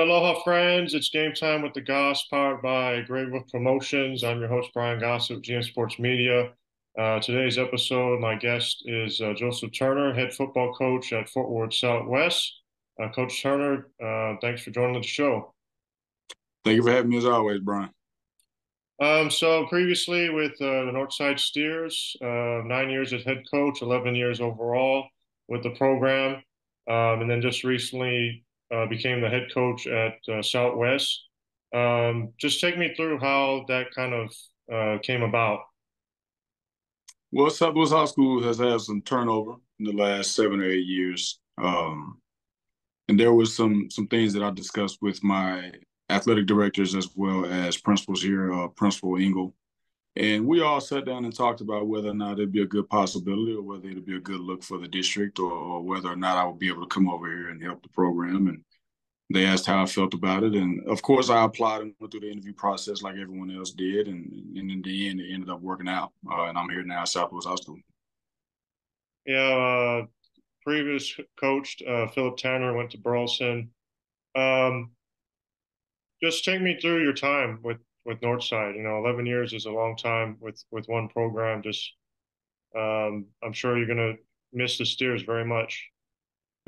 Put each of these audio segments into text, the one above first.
aloha, friends. It's game time with the Goss, powered by Gray Wolf Promotions. I'm your host, Brian Goss of GM Sports Media. Uh, today's episode, my guest is uh, Joseph Turner, head football coach at Fort Worth Southwest. Uh, coach Turner, uh, thanks for joining the show. Thank you for having me as always, Brian. Um, so previously with uh, the Northside Steers, uh, nine years as head coach, 11 years overall with the program. Um, and then just recently uh, became the head coach at uh, Southwest. Um, just take me through how that kind of uh, came about. Well, Southwest High School has had some turnover in the last seven or eight years, um, and there was some some things that I discussed with my athletic directors as well as principals here, uh, Principal Engel, and we all sat down and talked about whether or not it'd be a good possibility or whether it'd be a good look for the district or, or whether or not I would be able to come over here and help the program. And they asked how I felt about it. And of course, I applied and went through the interview process like everyone else did. And, and in the end, it ended up working out. Uh, and I'm here now at Southwest High School. Yeah, uh, previous coach, uh, Philip Tanner, went to Burleson. Um, just take me through your time with with Northside. You know, 11 years is a long time with with one program. Just, um, I'm sure you're gonna miss the Steers very much.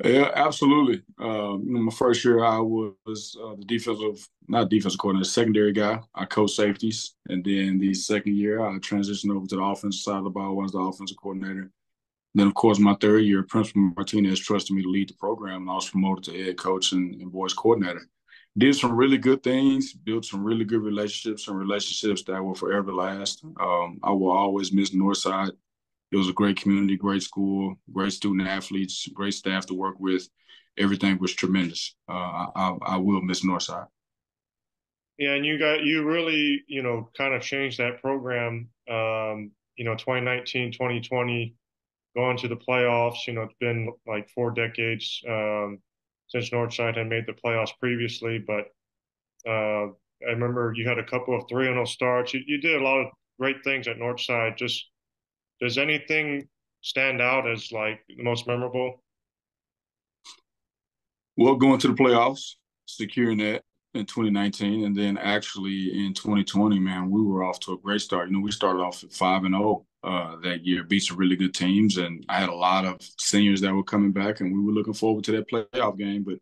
Yeah, absolutely. Know, my first year, I was uh, the defensive, not defensive coordinator, secondary guy. I coached safeties, and then the second year, I transitioned over to the offensive side of the ball. I was the offensive coordinator. Then, of course, my third year, Principal Martinez trusted me to lead the program, and I was promoted to head coach and, and boys coordinator did some really good things, built some really good relationships, and relationships that will forever last. Um, I will always miss Northside. It was a great community, great school, great student athletes, great staff to work with. Everything was tremendous. Uh, I, I will miss Northside. Yeah, and you got you really you know kind of changed that program. Um, you know, 2019, 2020, going to the playoffs. You know, it's been like four decades. Um, since Northside had made the playoffs previously. But uh, I remember you had a couple of 3 0 starts. You, you did a lot of great things at Northside. Just does anything stand out as like the most memorable? Well, going to the playoffs, securing that in 2019, and then actually in 2020, man, we were off to a great start. You know, we started off at five and zero oh uh, that year, beat some really good teams, and I had a lot of seniors that were coming back, and we were looking forward to that playoff game, but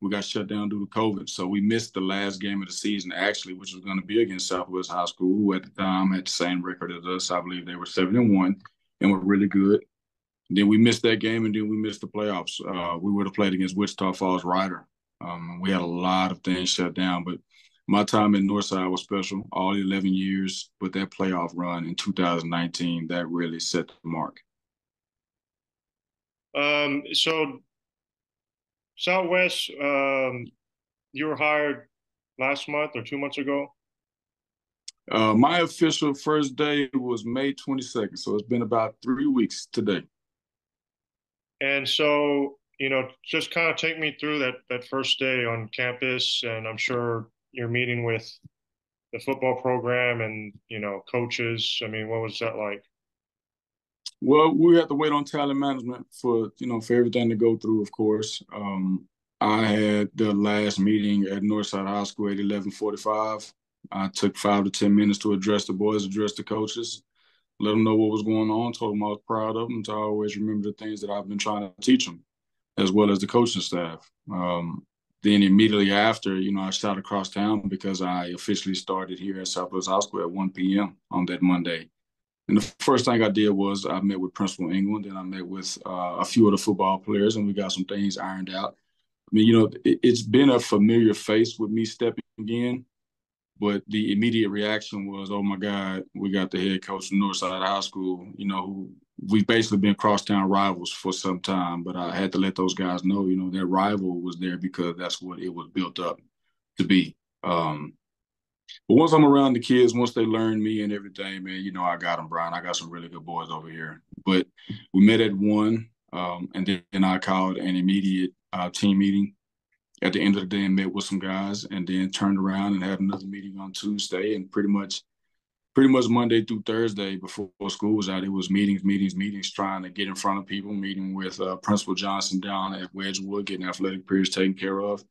we got shut down due to COVID, so we missed the last game of the season actually, which was going to be against Southwest High School, who at the time had the same record as us. I believe they were seven and one, and were really good. Then we missed that game, and then we missed the playoffs. Uh, we would have played against Wichita Falls Rider. Um, we had a lot of things shut down, but my time in Northside was special, all 11 years, but that playoff run in 2019, that really set the mark. Um, so Southwest, um, you were hired last month or two months ago? Uh, my official first day was May 22nd, so it's been about three weeks today. And so, you know, just kind of take me through that that first day on campus, and I'm sure you're meeting with the football program and you know coaches. I mean, what was that like? Well, we had to wait on talent management for you know for everything to go through. Of course, um, I had the last meeting at Northside High School at eleven forty five. I took five to ten minutes to address the boys, address the coaches, let them know what was going on. Told them I was proud of them to always remember the things that I've been trying to teach them, as well as the coaching staff. Um, then immediately after, you know, I shot across town because I officially started here at Southwest High School at 1 p.m. on that Monday. And the first thing I did was I met with Principal England, and I met with uh, a few of the football players, and we got some things ironed out. I mean, you know, it, has been a familiar face with me stepping in, but the immediate reaction was, "Oh my God, we got the head coach from Northside High School, you know, who we've basically been crosstown rivals for some time, but I had to let those guys know, you know, that rival was there because that's what it was built up to be. Um, but once I'm around the kids, once they learn me and everything, man, you know, I got them, Brian. I got some really good boys over here. But we met at one, um, and then I called an immediate uh, team meeting at the end of the day and met with some guys, and then turned around and had another meeting on Tuesday, and pretty much pretty much Monday through Thursday before school was out, it was meetings, meetings, meetings, trying to get in front of people, meeting with uh, Principal Johnson down at Wedgewood, getting athletic periods taken care of.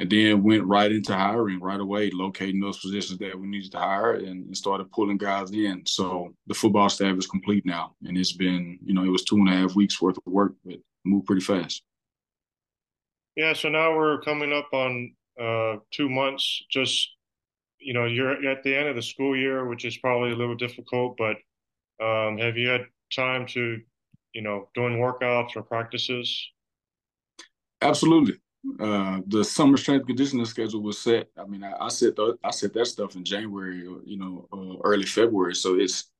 and then went right into hiring right away, locating those positions that we needed to hire and, and, started pulling guys in. So the football staff is complete now. And it's been, you know, it was two and a half weeks worth of work, but moved pretty fast. Yeah, so now we're coming up on uh, two months. Just, you know, you're at the end of the school year, which is probably a little difficult, but um, have you had time to, you know, doing workouts or practices? Absolutely uh, the summer strength conditioning schedule was set. I mean, I, I set the, I set that stuff in January, you know, uh, early February. So it's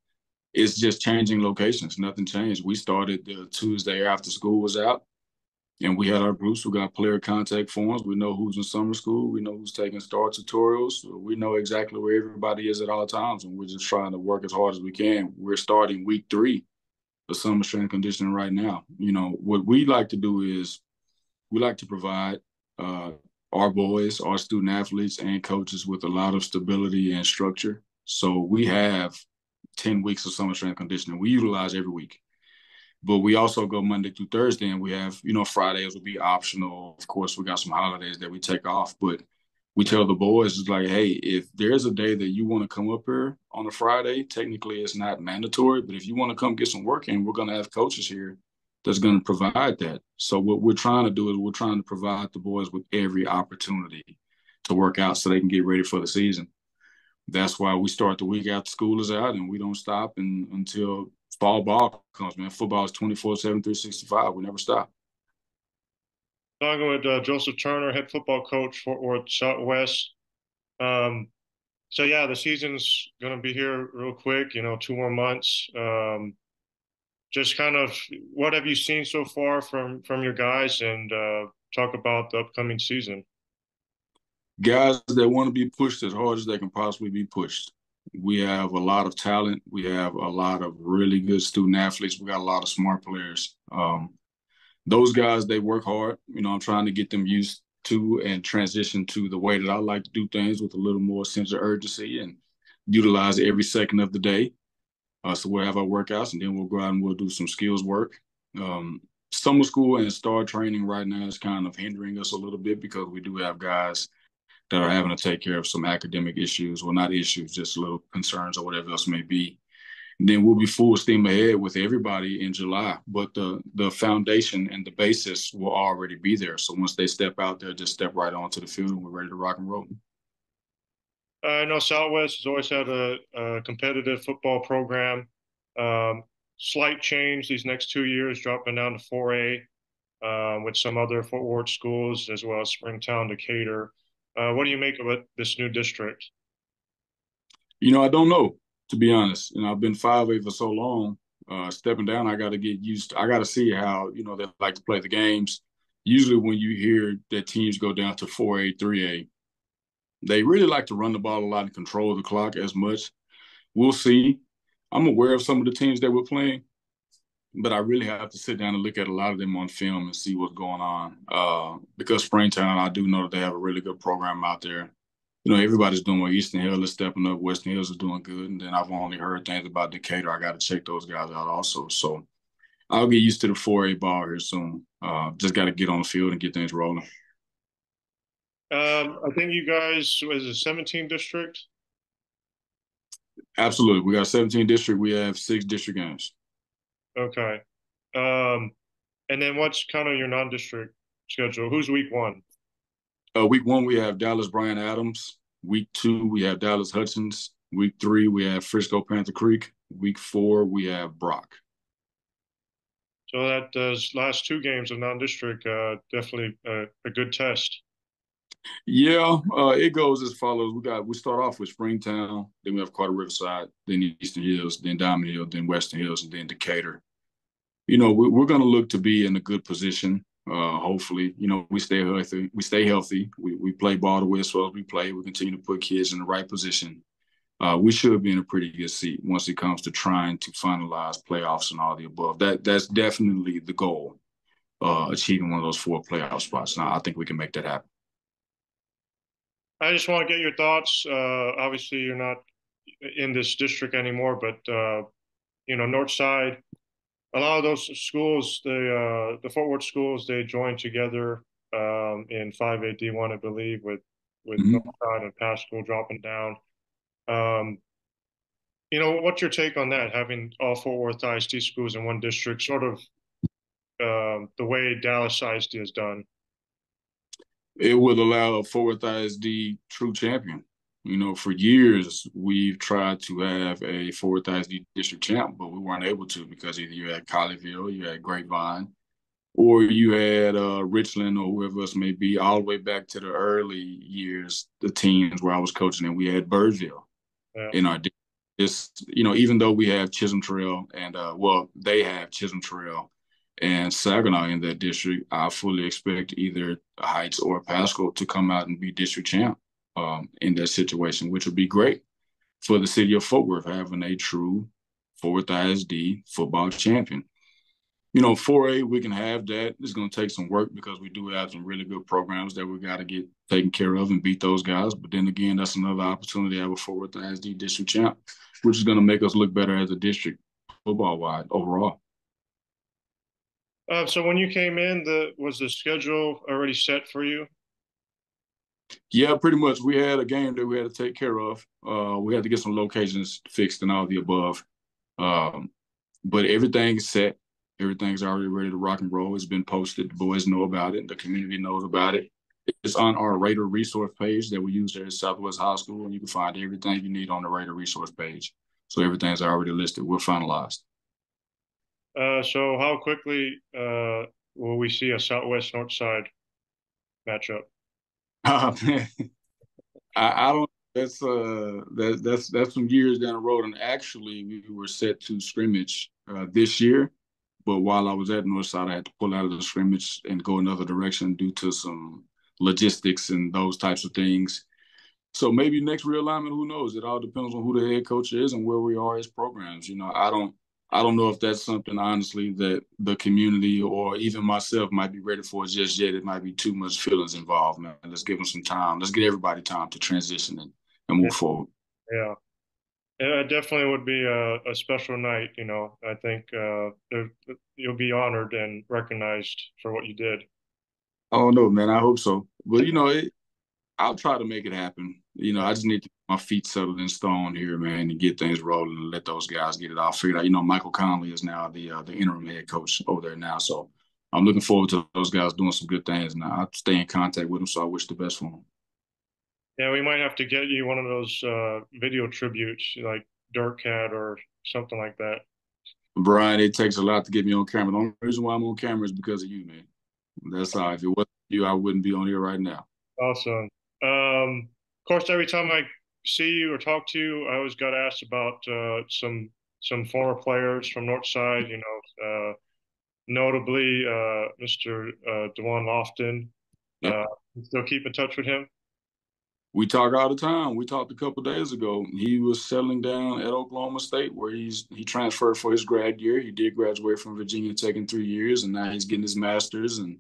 it's just changing locations. Nothing changed. We started the Tuesday after school was out, and we had our groups who got player contact forms. We know who's in summer school. We know who's taking STAAR tutorials. We know exactly where everybody is at all times, and we're just trying to work as hard as we can. We're starting week three of summer strength conditioning right now. You know, what we like to do is we like to provide uh, our boys, our student athletes, and coaches with a lot of stability and structure. So we have 10 weeks of summer strength conditioning. We utilize every week. But we also go Monday through Thursday, and we have, you know, Fridays will be optional. Of course, we got some holidays that we take off, but we tell the boys, it's like, hey, if there's a day that you want to come up here on a Friday, technically it's not mandatory, but if you want to come get some work in, we're going to have coaches here that's going to provide that. So what we're trying to do is we're trying to provide the boys with every opportunity to work out so they can get ready for the season. That's why we start the week after school is out and we don't stop and, until fall ball comes, man. Football is 24 7, 365. We never stop. Talking with uh, Joseph Turner, head football coach for Fort Southwest. Um, so, yeah, the season's going to be here real quick, you know, two more months. Um, just kind of what have you seen so far from from your guys and uh, talk about the upcoming season guys that want to be pushed as hard as they can possibly be pushed. We have a lot of talent. We have a lot of really good student athletes. We got a lot of smart players. Um, those guys they work hard. You know i'm trying to get them used to and transition to the way that i like to do things with a little more sense of urgency and utilize every second of the day. Uh, so we'll have our workouts and then we'll go out and we'll do some skills work. Um, summer school and STAAR training right now is kind of hindering us a little bit because we do have guys that are having to take care of some academic issues. Well, not issues, just little concerns or whatever else may be. And then we'll be full steam ahead with everybody in July. But the the foundation and the basis will already be there. So once they step out there, just step right onto the field and we're ready to rock and roll. I know Southwest has always had a, a competitive football program. Um, slight change these next two years, dropping down to 4A uh, with some other Fort Worth schools as well as Springtown, Decatur. Uh, what do you make of it, this new district? You know, I don't know, to be honest. You know, I've been 5A for so long. Uh, stepping down, I got to get used to, I got to see how, you know, they like to play the games. Usually when you hear that teams go down to 4A, 3A, they really like to run the ball a lot and control the clock as much. We'll see. I'm aware of some of the teams that we're playing, but I really have to sit down and look at a lot of them on film and see what's going on. Uh, because Springtown, I do know that they have a really good program out there. You know, everybody's doing well. Eastern Hill is stepping up. Western Hills is doing good. And then I've only heard things about Decatur. I got to check those guys out also. So I'll get used to the 4A ball here soon. Uh, just got to get on the field and get things rolling. Um, I think you guys was a 17 district. Absolutely, we got 17 district. We have six district games. Okay, um, and then what's kind of your non-district schedule? Who's week one? Uh, week one we have Dallas Bryan Adams. Week two we have Dallas Hudson's. Week three we have Frisco Panther Creek. Week four we have Brock. So that those last two games of non-district uh, definitely a good test. Yeah, uh, it goes as follows. We got we start off with Springtown, then we have Carter Riverside, then Eastern Hills, then Diamond Hill, then Western Hills, and then Decatur. You know, we, are going to look to be in a good position. Uh, hopefully, you know, we stay healthy. We stay healthy. We we play ball the way as well as we play. We continue to put kids in the right position. Uh, we should be in a pretty good seat once it comes to trying to finalize playoffs and all the above. That that's definitely the goal. Uh, achieving one of those four playoff spots. Now, I think we can make that happen. I just want to get your thoughts. Uh, obviously, you're not in this district anymore, but uh, you know, North Side, a lot of those schools, the uh, the Fort Worth schools, they joined together um, in 5A D1, I believe, with with Mhm. Northside and Paschal dropping down. Um, you know, what's your take on that? Having all Fort Worth ISD schools in one district, sort of um, the way Dallas ISD has done. It would allow a Fort Worth ISD true champion. You know, for years we've tried to have a Fort Worth ISD district champ, but we weren't able to because either you had Colleyville, you had Grapevine, or you had uh, Richland or whoever else may be, all the way back to the early years, the teams where I was coaching, and we had Birdville Yeah. in our this, you know, even though we have Chisholm Trail and uh, well, they have Chisholm Trail and Saginaw in that district, I fully expect either Heights or Paschal to come out and be district champ um, in that situation, which would be great for the city of Fort Worth having a true Fort Worth ISD football champion. You know, 4A, we can have that. It's going to take some work because we do have some really good programs that we got to get taken care of and beat those guys. But then again, that's another opportunity to have a Fort Worth ISD district champ, which is going to make us look better as a district football wide overall. Uh, so when you came in, the was the schedule already set for you? Yeah, pretty much. We had a game that we had to take care of. Uh, we had to get some locations fixed and all the above. Um, but everything's set. Everything's already ready to rock and roll. It's been posted. The boys know about it. The community knows about it. It's on our Raider resource page that we use there at Southwest High School, and you can find everything you need on the Raider resource page. So everything's already listed. We're finalized. Uh, so how quickly uh, will we see a Southwest Northside matchup? Uh, I, I don't. That's uh, that, that's that's some years down the road. And actually, we were set to scrimmage uh, this year, but while I was at Northside, I had to pull out of the scrimmage and go another direction due to some logistics and those types of things. So maybe next realignment, who knows? It all depends on who the head coach is and where we are as programs. You know, I don't I don't know if that's something honestly that the community or even myself might be ready for just yet. It might be too much feelings involved, man. Let's give them some time. Let's get everybody time to transition and, and move Yeah. forward. Yeah. It definitely would be a, a special night, you know. I think uh, you'll be honored and recognized for what you did. I don't know, man. I hope so. But you know, it, I'll try to make it happen. You know, I just need to get my feet settled in stone here, man, and get things rolling and let those guys get it all figured out. You know, Michael Conley is now the uh, the interim head coach over there now, so I'm looking forward to those guys doing some good things. And I stay in contact with them, so I wish the best for them. Yeah, we might have to get you one of those uh, video tributes like Dirk Cat or something like that. Brian, it takes a lot to get me on camera. The only reason why I'm on camera is because of you, man. That's all. If it wasn't you, I wouldn't be on here right now. Awesome. Um, of course, every time I see you or talk to you, I always got asked about uh, some some former players from Northside. You know, uh, notably uh, Mr. Uh, Dewan Lofton. Yep. Uh, still keep in touch with him. We talk all the time. We talked a couple days ago. He was settling down at Oklahoma State, where he's he transferred for his grad year. He did graduate from Virginia Tech in three years, and now he's getting his master's, and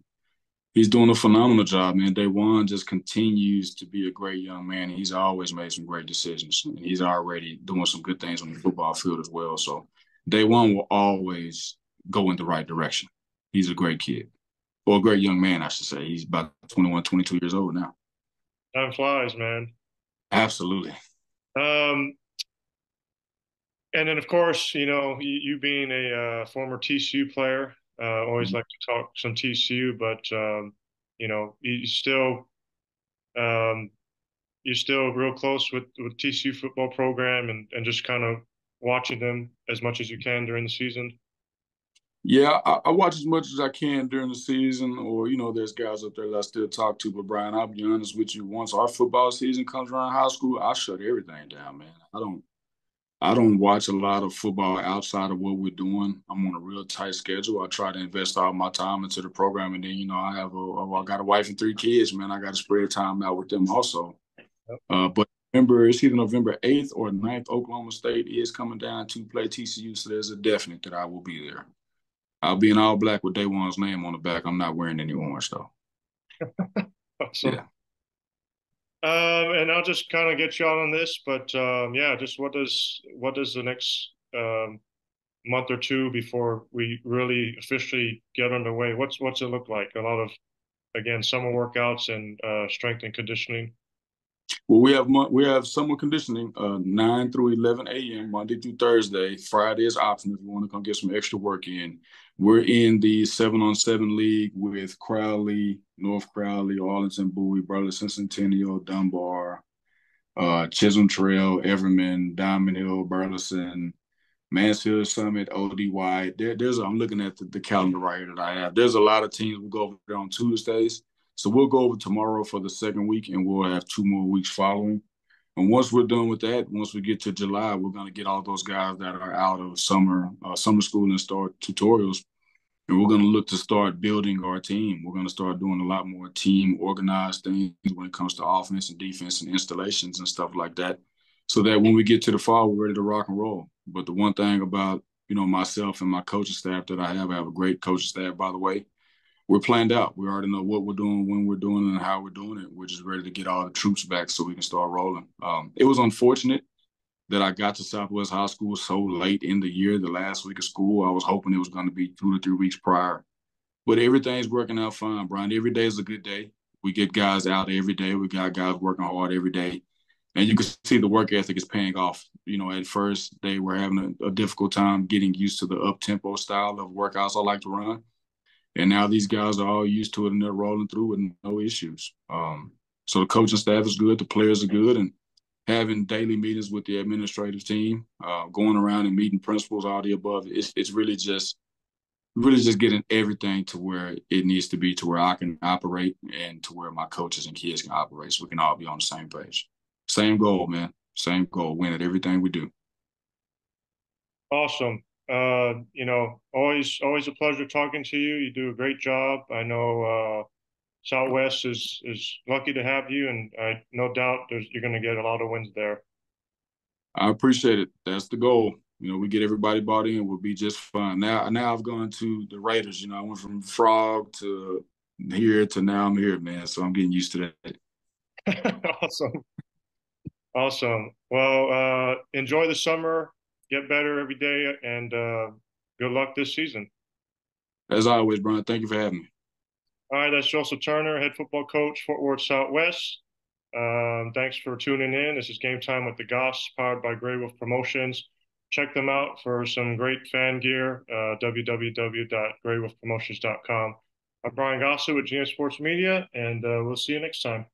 he's doing a phenomenal job, man. Dawan just continues to be a great young man. He's always made some great decisions, and he's already doing some good things on the football field as well. So, Dawan will always go in the right direction. He's a great kid, or a great young man, I should say. He's about 21, 22 years old now. Time flies, man. Absolutely. Um, and then, of course, you know, you, you being a uh, former TCU player, uh, always Mhm. like to talk some TCU, but um, you know, you still, um, you're still real close with with TCU football program, and and just kind of watching them as much as you can during the season. Yeah, I, I watch as much as I can during the season, or you know, there's guys up there that I still talk to. But Brian, I'll be honest with you. Once our football season comes around high school, I shut everything down, man. I don't, I don't watch a lot of football outside of what we're doing. I'm on a real tight schedule. I try to invest all my time into the program, and then you know, I have a, I got a wife and three kids, man. I got to spread time out with them also. Yep. Uh, but November, it's either November 8th or 9th. Oklahoma State is coming down to play TCU, so there's a definite that I will be there. I'll be in all black with Dawan's name on the back. I'm not wearing any orange though. So, Yeah. Um, and I'll just kind of get you out on this, but um, yeah, just what does what does the next um, month or two before we really officially get underway? What's what's it look like? A lot of again summer workouts and uh, strength and conditioning? Well, we have we have summer conditioning, uh, nine through eleven a.m. Monday through Thursday. Friday is optional if you want to come get some extra work in. We're in the seven on seven league with Crowley, North Crowley, Arlington, Bowie, Burleson, Centennial, Dunbar, uh, Chisholm Trail, Everman, Diamond Hill, Burleson, Mansfield Summit, ODY. There, there's I'm looking at the, the, calendar right here that I have. There's a lot of teams. we go over there on Tuesdays. So we'll go over tomorrow for the second week, and we'll have two more weeks following. And once we're done with that, once we get to July, we're going to get all those guys that are out of summer uh, summer school and start tutorials. And we're going to look to start building our team. We're going to start doing a lot more team organized things when it comes to offense and defense and installations and stuff like that. So that when we get to the fall, we're ready to rock and roll. But the one thing about, you know, myself and my coaching staff that I have, I have a great coaching staff, by the way we're planned out. We already know what we're doing, when we're doing it, and how we're doing it. We're just ready to get all the troops back so we can start rolling. Um, it was unfortunate that I got to Southwest High School so late in the year, the last week of school. I was hoping it was going to be two to three weeks prior. But everything's working out fine, Brian. Every day is a good day. We get guys out every day. We got guys working hard every day. And you can see the work ethic is paying off. You know, at first they were having a, a difficult time getting used to the up tempo style of workouts I like to run and now these guys are all used to it and they're rolling through with no issues. Um, so the coaching staff is good, the players are good, and having daily meetings with the administrative team, uh, going around and meeting principals, all the above. It's it's really just really just getting everything to where it needs to be to where I can operate and to where my coaches and kids can operate so we can all be on the same page. Same goal, man. Same goal. Win at everything we do. Awesome. Uh, you know, always always a pleasure talking to you. You do a great job. I know uh, Southwest is is lucky to have you, and I no doubt you're going to get a lot of wins there. I appreciate it. That's the goal. You know, we get everybody bought in, we'll be just fine. Now, now I've gone to the Raiders. You know, I went from Frog to here to now I'm here, man. So I'm getting used to that. awesome, awesome. Well, uh, enjoy the summer get better every day, and uh, good luck this season. As always, Brian, thank you for having me. All right, that's Joseph Turner, head football coach, Fort Worth Southwest. Um, thanks for tuning in. This is Game Time with the Goss, powered by Gray Wolf Promotions. Check them out for some great fan gear, uh, www.graywolfpromotions.com. I'm Brian Gossett with GM Sports Media, and uh, we'll see you next time.